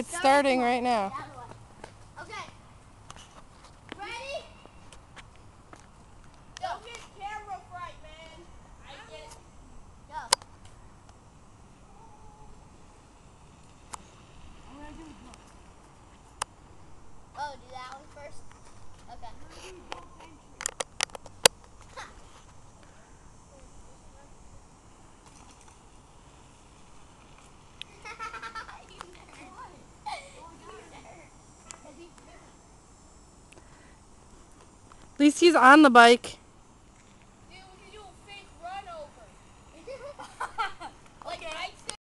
It's starting right now. Least he's on the bike.